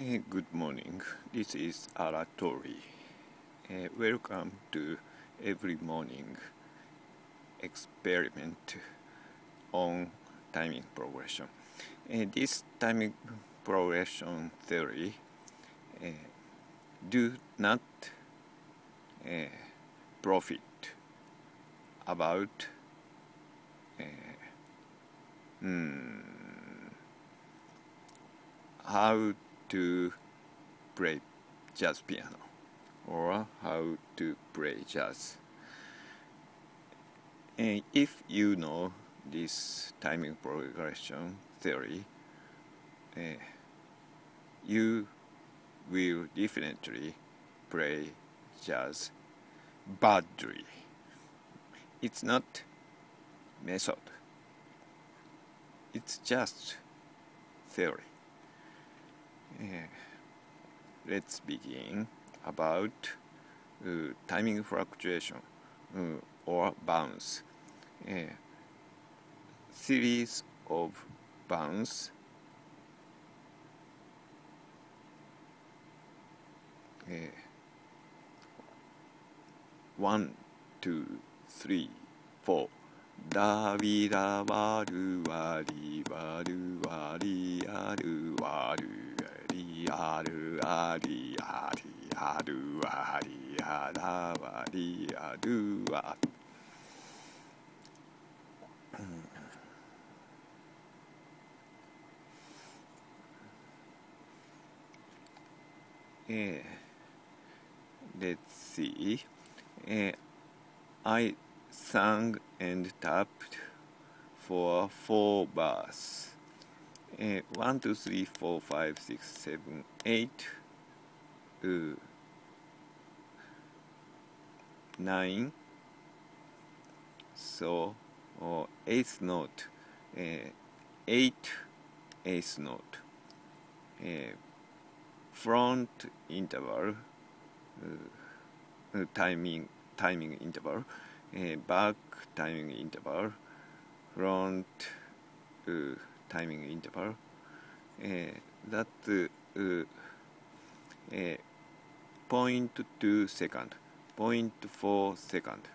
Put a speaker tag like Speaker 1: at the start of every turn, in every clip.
Speaker 1: Uh, good morning. This is Aratori. Uh, welcome to every morning experiment on timing progression. Uh, this timing progression theory do not profit about hmm, how to play jazz piano or how to play jazz. And if you know this timing progression theory, uh, you will definitely play jazz badly. It's not method. It's just theory. Uh, let's begin about uh, timing fluctuation uh, or bounce. series of bounce one, two, three, four. ダビダバルワリワルワリアルワルあるありありあるありあらわりあるあ。えー、let's see. えー、I sang and tapped for four bars. Uh, 1, 2, 3, 4, 5, 6, 7, 8, uh, 9. So, eighth note, uh, 8 eighth note, uh, front interval, uh, uh, timing, timing interval, uh, back timing interval, front, uh, timing interval that point two second, point four second.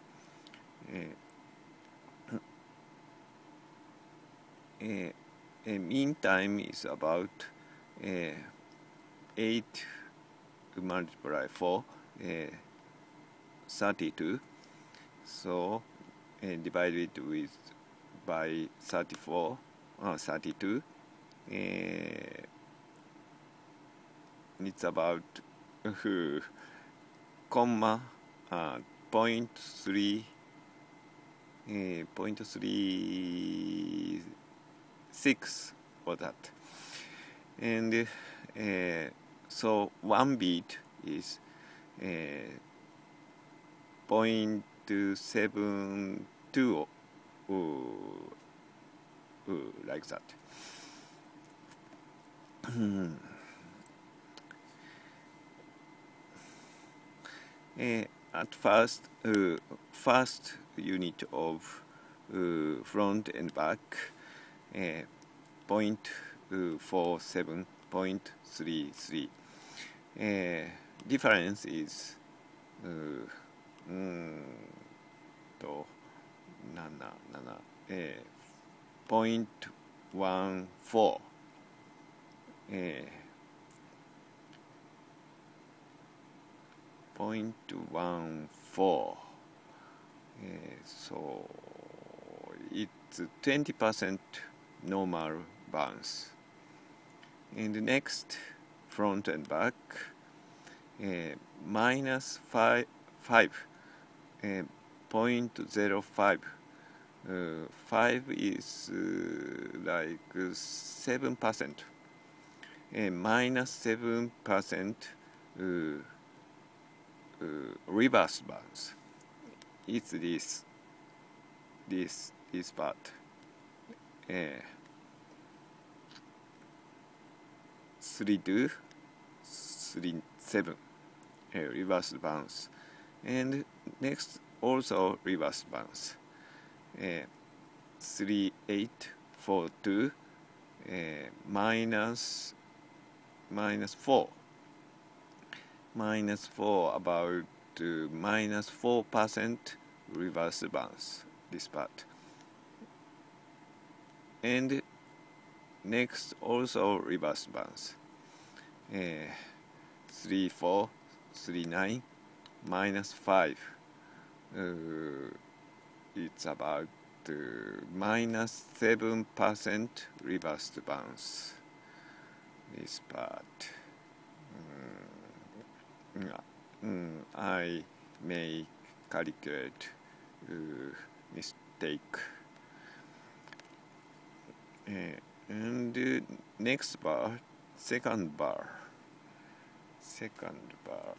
Speaker 1: Uh, mean time is about uh, 8 multiply 4 uh, 32 so uh, divided with by 34 uh, 32 uh, it's about uh, comma uh, point three uh, point three six for that and uh, so one beat is uh, point seven two like that. uh, at first, uh, first unit of uh, front and back, uh, point uh, four seven point three three. Uh, difference is uh, うんと7 7えー 0.14 uh, uh, so it's 20% normal bounce and next front and back uh, minus 5 5.05 eh, uh, 5 is uh, like 7%, uh, minus 7% uh, uh, reverse bounce. It's this, this, this part. Uh, 3 to 3, 7 uh, reverse bounce. And next also reverse bounce. えー、3842、えー、マイナス minus 4 minus 4 about uh, minus 4 percent reverse bounce this part and next also reverse bounce uh, 3 4 3 9 minus 5 uh, it's about uh, minus 7% reverse bounce. This part. Mm, mm, I may calculate uh, mistake. Uh, and uh, next bar second bar. Second bar.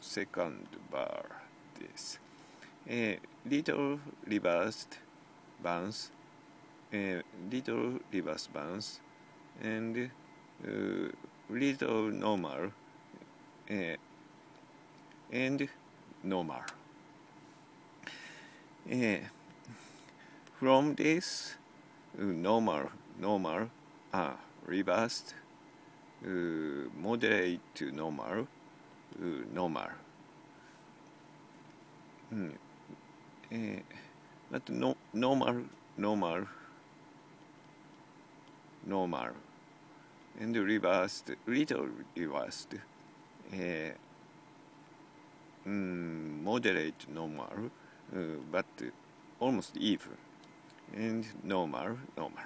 Speaker 1: Second bar this. Eh, little reversed bounce, eh, a little reverse bounce, and uh, little normal, and normal. from this, normal, normal, ah, reversed, moderate to normal, normal. うんえー、but no normal normal normal and reversed little reversed えー、うん moderate normal、uh, but almost even and normal normal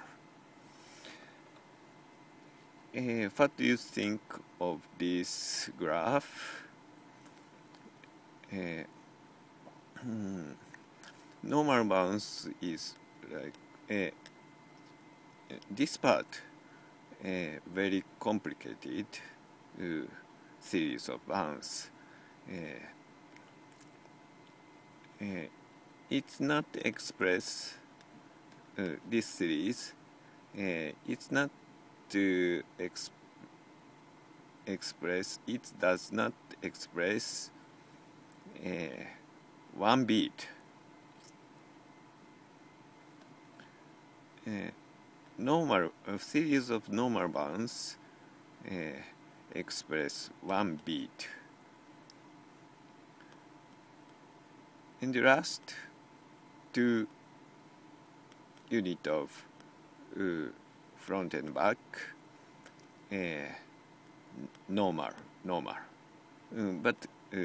Speaker 1: えー what do you think of this graph えー、 Hmm. Normal bounce is like uh, this part a uh, very complicated uh, series of bounce. Uh, uh, it's not express uh, this series. it's not to express. It does not express one beat. Uh, normal a series of normal bounds uh, express one beat. In the last two unit of uh, front and back uh, normal normal. Um, but uh,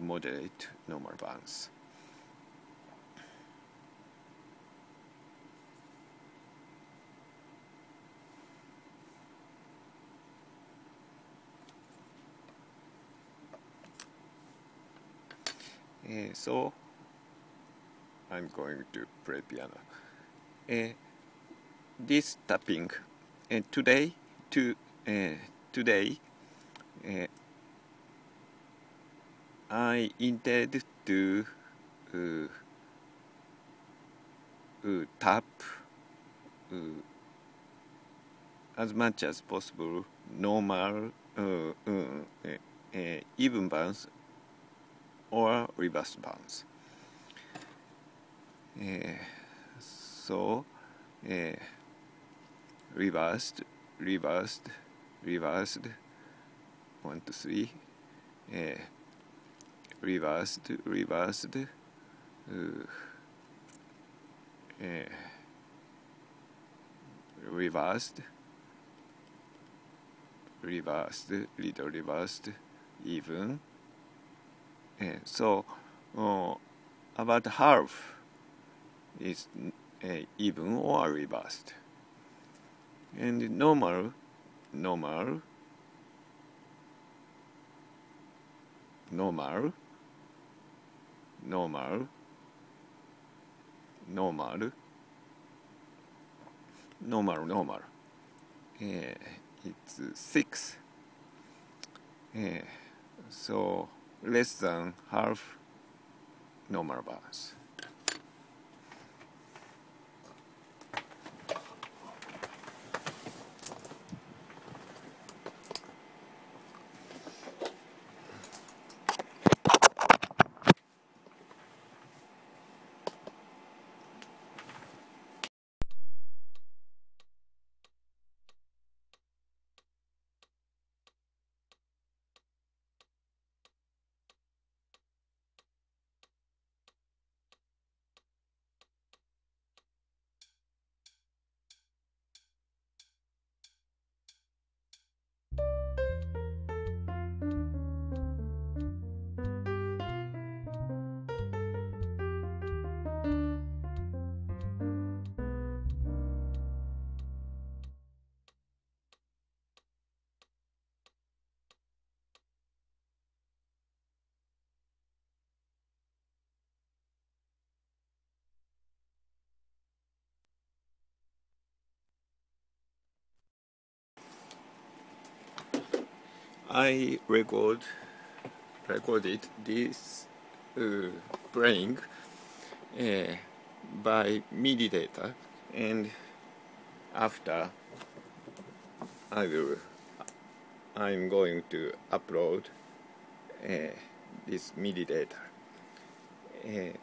Speaker 1: moderate normal bounce Uh, so I'm going to play piano. Uh, this tapping uh, today to today I intend to uh, uh, tap uh, as much as possible normal even bounce or reverse bounce. Uh, so, uh, reversed, reversed, reversed, one, two, three, uh, reversed, reversed, reversed, reversed, little reversed, even, so uh, about half is uh, even or reversed. And normal normal normal normal normal normal normal. It's six. So less than half normal bounce. I record recorded this uh, playing uh, by MIDI data and after I will I'm going to upload uh, this MIDI data uh,